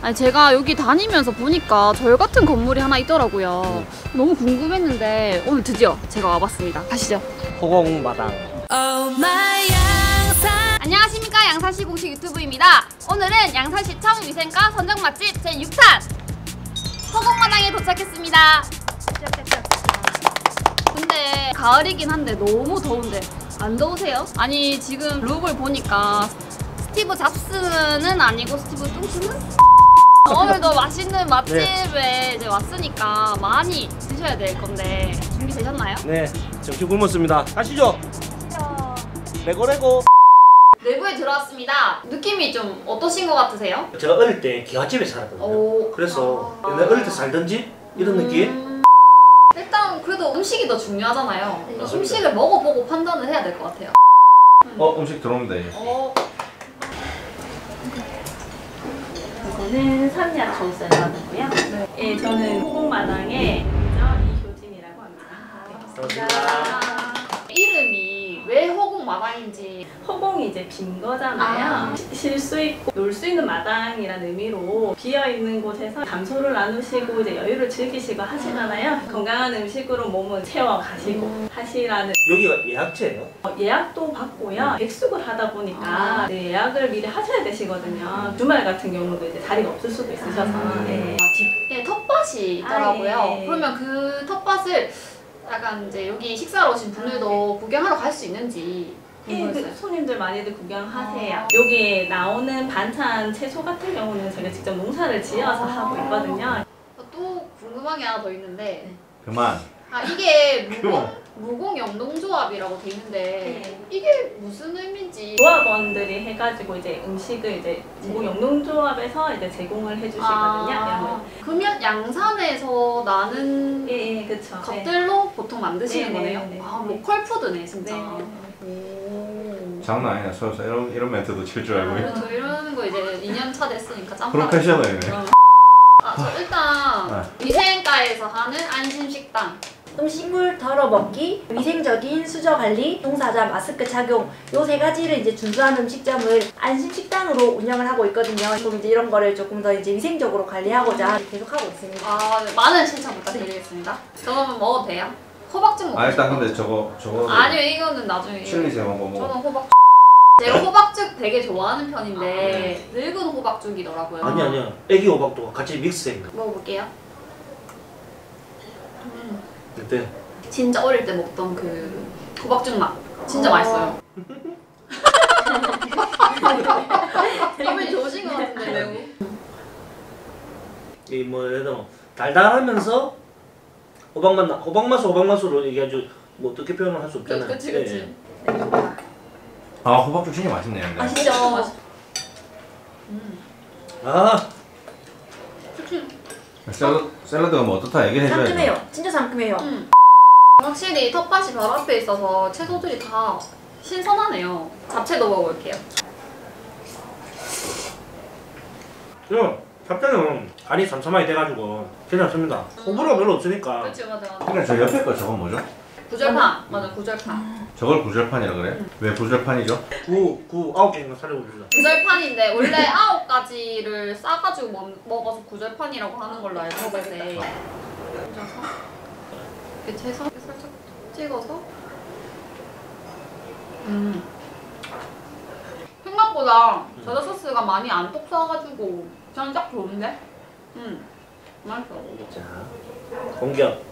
아니 제가 여기 다니면서 보니까 절 같은 건물이 하나 있더라고요. 너무 궁금했는데 오늘 드디어 제가 와봤습니다. 가시죠. 호공마당. 안녕하십니까 양산시 공식 유튜브입니다. 오늘은 양산시청 위생과 선정 맛집 제 6탄 허공마당에 도착했습니다. 근데 가을이긴 한데 너무 더운데 안 더우세요? 아니 지금 룩을 보니까 스티브 잡스는 아니고 스티브 뚱스는? 오늘도 맛있는 맛집에 이제 왔으니까 많이 드셔야 될 건데 준비되셨나요? 네, 점심 굶었습니다. 가시죠. Let's go, let's go. 내부에 들어왔습니다. 느낌이 좀 어떠신 것 같으세요? 제가 어릴 때 기와집에 살았거든요. 오. 그래서 아. 옛날 어릴 때 살던 집 이런 느낌. 음, 일단 그래도 음식이 더 중요하잖아요. 맞습니다. 음식을 먹어보고 판단을 해야 될 것 같아요. 어 음식 들어옵니다 이제. 어, 이거는 산야초 샐러드고요. 네. 예, 저는 호공마당의 이효진이라고 합니다. 반갑습니다. 마당인지 호공이 이제 빈 거잖아요. 아. 쉴 수 있고 놀 수 있는 마당이라는 의미로 비어 있는 곳에서 담소를 나누시고 이제 여유를 즐기시고 하시잖아요. 건강한 음식으로 몸을 채워 가시고 하시라는 여기가 예약제예요? 어, 예약도 받고요. 백숙을 하다 보니까 네, 예약을 미리 하셔야 되시거든요. 주말 같은 경우도 이제 자리가 없을 수도 있으셔서. 네. 아, 뒷에 텃밭이 있더라고요. 아, 예. 그러면 그 텃밭을 약간 이제 여기 식사로 오신 분들도 구경하러 갈 수 있는지 예, 궁금했어요. 그 손님들 많이들 구경하세요. 아. 여기에 나오는 반찬 채소 같은 경우는 제가 직접 농사를 지어서 아. 하고 있거든요. 또 궁금한 게 하나 더 있는데 그만. 아 이게 무공. 무공 영농조합이라고 돼 있는데 네. 이게 무슨 의미인지 조합원들이 해가지고 이제 음식을 이제 무공 영농조합에서 이제 제공을 해주시거든요. 아, 그러면 양산에서 나는 예, 예, 그쵸. 네. 것들로 보통 만드시는 네, 거네요? 네, 네, 아 네. 로컬 푸드네 네. 진짜 오. 장난 아니야. 서 이런 이런 멘트도 칠 줄 알고. 그래, 저 이러는 거 이제 2년 차 됐으니까 짬밥 프로페셔널이네. 어. 아, 저 일단 위생과에서 하는 안심식당 음식물 덜어먹기, 위생적인 수저 관리, 동사자 마스크 착용 요 세 가지를 이제 준수한 음식점을 안심 식당으로 운영을 하고 있거든요. 그럼 이제 이런 거를 조금 더 이제 위생적으로 관리하고자 계속 하고 있습니다. 아, 네, 많은 신청 부탁드리겠습니다 저는 먹어도 돼요? 호박죽 먹고 아 일단. 근데 저거 저거. 아니요 이거는 나중에 칠리새 먹어 저는 먹어. 호박죽 제가 호박죽 되게 좋아하는 편인데 늙은 호박죽이더라고요 아니 아니야. 애기 호박도 같이 믹스된 거. 먹어볼게요 음, 그때 진짜 어릴 때 먹던 그 호박죽 맛 진짜 맛있어요 기분이 좋으신 것 같은데 매우 이 뭐 예를 들어 달달하면서 호박 맛 호박 맛을 호박 맛으로 얘기하죠. 뭐 어떻게 표현을 할수 그, 없잖아요. 그치 그치 예. 아 호박죽 진짜 맛있네요. 근데. 아시죠? 아 샐러드 샐러드가 뭐 어떻다 얘기해 줘야죠. 상큼해요. 진짜 상큼해요. 음. 확실히 텃밭이 바로 앞에 있어서 채소들이 다 신선하네요 잡채도 먹어볼게요 이거 잡채는 간이 삼삼하게 돼가지고 괜찮습니다. 호불호가 별로 없으니까. 그치 맞아 맞아 근데 저 옆에 거 저건 뭐죠? 구절판. 맞아 구절판. 저걸 구절판이라 그래? 왜 구절판이죠? 구, 구, 아홉 개인가 살려봅시다. 구절판인데 원래 아홉 가지를 싸가지고 먹, 먹어서 구절판이라고 하는 걸로 알고 있는데. 얹어서. 이렇게 채서 살짝 찍어서. 음. 생각보다 겨자 소스가 많이 안 똑사가지고 저는 딱 좋은데? 음. 맛있어. 자, 공격.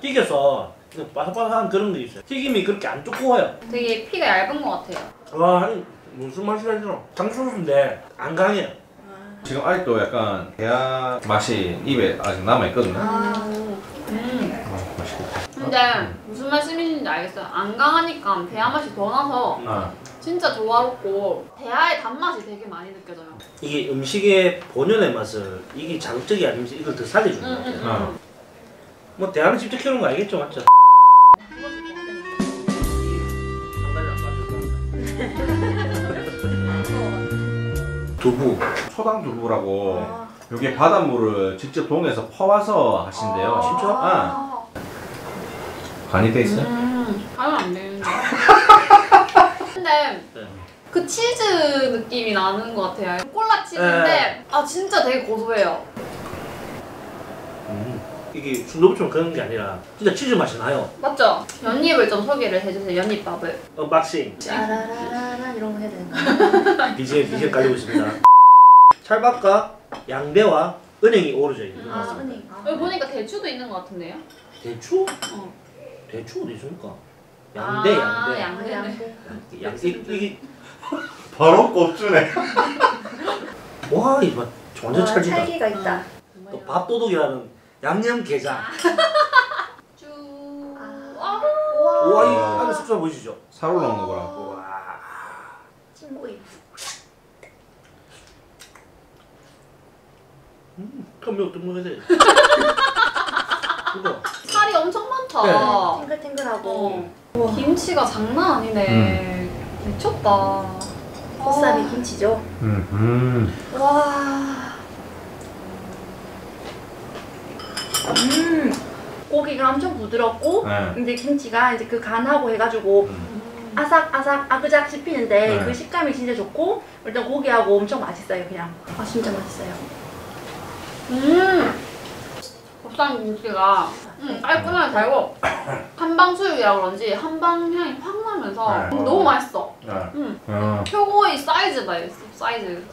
튀겨서 그 바삭바삭한 그런 게 있어요. 튀김이 그렇게 안 두꺼워요. 되게 피가 얇은 것 같아요 와, 아니, 무슨 맛이라 죠? 장소스인데 안 강해요. 지금 아직도 약간 대하 맛이 입에 아직 남아 있거든요. 음 어, 맛있겠다. 근데 무슨 말씀인지 알겠어요 안 강하니까 대하 맛이 더 나서 아 진짜 조화롭고 대하의 단맛이 되게 많이 느껴져요. 이게 음식의 본연의 맛을 이게 자극적이 아니면 이걸 더 살려주는 것 같아요. 아. 뭐 대하는 직접 키우는 거 알겠죠, 맞죠? 두부. 초당 두부라고 여기 바닷물을 직접 동에서 퍼와서 하신대요. 진짜? 아, 간이 돼 있어요? 음, 하면 안 되는데. 근데 근데 네. 그 치즈 느낌이 나는 것 같아요. 콜라 치즈인데 네. 아 진짜 되게 고소해요. 음. 이게 순두부처럼 그런 게 아니라 진짜 치즈 맛이 나요. 맞죠? 연잎을 좀 소개를 해주세요. 연잎밥을. Unboxing. 짜라라라 이런 거 해야 되는 거. BGM BGM 깔리고 있습니다. 찰밥과 양배와 은행이 어우러져 있는 것 아, 같습니다. 은행. 아. 여기 보니까 대추도 있는 것 같은데요? 대추? 어. 대추 어디 있습니까? 양대 아, 양대. 양대. 아, 양대. 양 이- 이게 바로 꼽주네. 와 이거 완전 아, 찰지다. 찰기가 있다. 또 밥도둑이라는 양념 게장. 쭉. 아. 와. 우와 이 안에 숙소 보이시죠? 살 올라오는 거라. 와. 친구이. 음, 그럼 이거 또 먹어야 돼. 이거 살이 엄청 많다. 탱글탱글하고. 어. 김치가 장난 아니네. 미쳤다. 보쌈이 아. 김치죠. 음. 음. 와. 음. 고기가 엄청 부드럽고 네. 이제 김치가 이제 그 간하고 해가지고 음. 아삭아삭 아그작 씹히는데 네. 그 식감이 진짜 좋고 일단 고기하고 엄청 맛있어요 그냥 아 진짜 맛있어요 음. 곱창 김치가 음, 깔끔하게 달고 한방 수육이라 그런지 한방 향이 확 나면서 네. 음, 너무 맛있어. 네. 음. 어. 표고의 사이즈가 있어. 사이즈.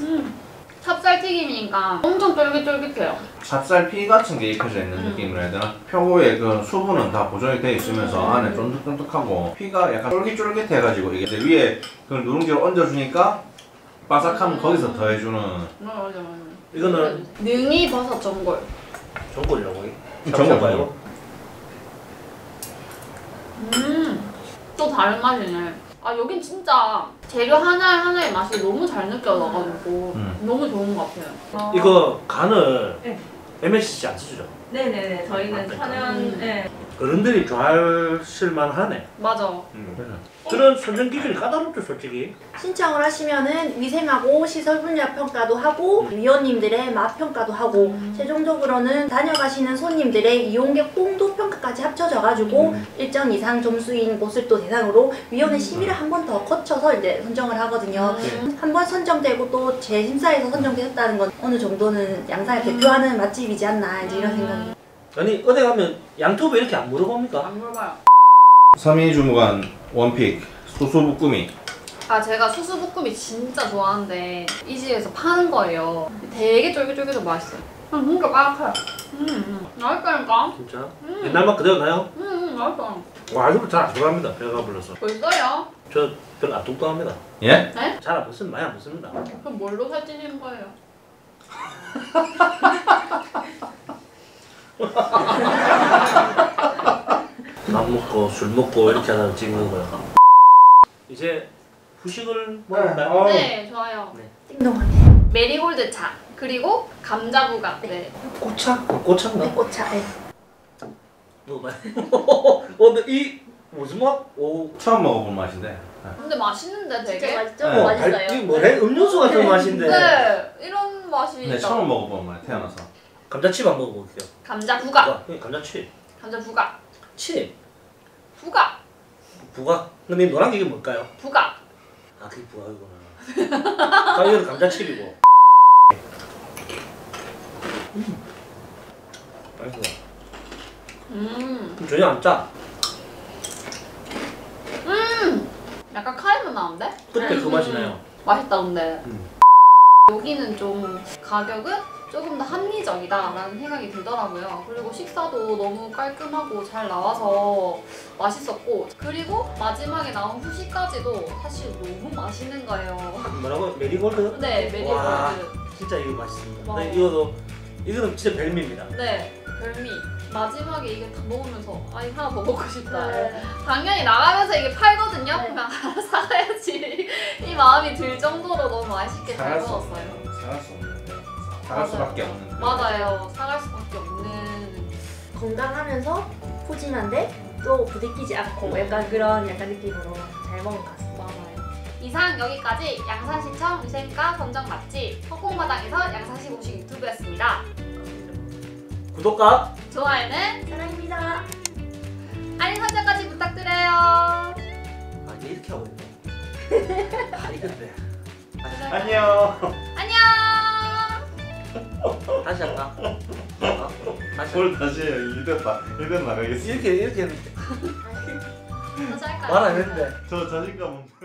음. 찹쌀 튀김이니까 엄청 쫄깃쫄깃해요. 찹쌀피 같은 게 입혀져 있는 음. 느낌이라 해야 되나? 표고의 그 수분은 다 보존이 돼 있으면서 음. 안에 쫀득쫀득하고 피가 약간 쫄깃쫄깃해가지고 이게 이제 위에 그 누룽지를 얹어주니까 바삭함은 음. 거기서 더해주는 맞아 맞아 맞아. 이거는 능이 버섯 전골. 전골이라고 해. 전골. 잡숴봐요. 음. 또 다른 맛이네. 아 여긴 진짜 재료 하나에 하나의 맛이 너무 잘 느껴져가지고 음. 너무 좋은 것 같아요. 아. 이거 간을 네. MSG 안 쓰죠? 네네네 저희는 아, 천연 음. 네. 어른들이 좋아하실 만 하네. 맞아. 그런 선정 기준이 까다롭죠, 솔직히. 신청을 하시면은 위생하고 시설 분야 평가도 하고 위원님들의 맛 평가도 하고 음. 최종적으로는 다녀가시는 손님들의 이용객 홍도 평가까지 합쳐져 가지고 음. 일정 이상 점수인 곳을 또 대상으로 위원회 심의를 한 번 더 거쳐서 이제 선정을 하거든요. 음. 한번 선정되고 또 재심사에서 선정되었다는 건 어느 정도는 양산을 대표하는 맛집이지 않나 이제 이런 생각이. 아니, 어디 가면 양토부 이렇게 안 물어봅니까? 안 물어봐요. 서민주무관 원픽 수수부꾸미 아 제가 수수부꾸미 진짜 좋아하는데 이 집에서 파는 거예요. 되게 쫄깃쫄깃해서 맛있어요. 음, 진짜 바삭해요. 음, 음. 맛있다니까. 진짜? 음. 옛날 맛 그대로 나요? 음, 음, 맛있어. 와, 이거 잘안 들어갑니다. 배가 불러서. 벌써요? 저 별로 안 뚱뚱합니다. 예? 네? 잘안 먹습니다. 많이 안 먹습니다. 그럼 뭘로 살찌는 거예요? 밥 먹고 술 먹고 이렇게 하다가 찍는 거야. 이제 후식을 먹을까요? 어. 네, 좋아요. 띵동하게. 메리골드 차 그리고 감자 부각. 네. 꽃차? 꽃차인가? 꽃차. 네. 먹어봐요. 어, 근데 이 무슨 맛? 오, 처음 먹어본 맛인데 네. 근데 맛있는데 되게. 진짜 맛있죠? 네. 맛있어요. 이 뭐래? 음료수 같은 맛인데. 네, 이런 맛이. 네. 처음 먹어본 맛 태어나서 감자칩 한번 먹어볼게요. 감자 부각. 와, 예, 감자칩. 감자 부각. 칩. 부각. 부각. 근데 이 노란 게 뭘까요? 부각. 아, 그게 부각이구나. 아, 이건 감자칩이고. 음. 맛있어. 음. 전혀 안 짜. 음. 약간 카레맛 나는데? 그때 그 맛이 나요. 맛있다 근데. 음. 여기는 좀 가격은 조금 더 합리적이다라는 생각이 들더라고요. 그리고 식사도 너무 깔끔하고 잘 나와서 맛있었고 그리고 마지막에 나온 후식까지도 사실 너무 맛있는 거예요. 뭐라고? 메리골드? 네, 와. 메리골드. 진짜 이거 맛있습니다. 와. 네, 이거도 이거는 진짜 별미입니다. 네, 별미. 마지막에 이게 다 먹으면서 아 이거 하나 더 먹고 싶다. 네. 당연히 나가면서 이게 팔거든요. 네. 그냥 하나 사가야지 이 마음이 들 정도로 너무 맛있게 잘 먹었어요. 사갈 수. 수밖에 없는 맞아요. 사갈 수밖에 없는. 건강하면서 푸짐한데 또 부딪히지 않고 약간 그런 약간 느낌으로 잘 먹은 것 같습니다. 맞아요. 이상 여기까지 양산시청 위생과 선정 맛집 허공마당에서 양산시 공식 유튜브였습니다. 구독과 좋아요는 사랑입니다. 알림 설정까지 부탁드려요. 아 이제 이렇게 하고 있네. 아 이건데. 안녕. 다시 할까? 어? 다시 할까? 뭘 다시 해요? 이대 나 이대 나가겠어. 이렇게 이렇게 했는데 다시 할까요? 말안 했는데. 저 자신감 없는.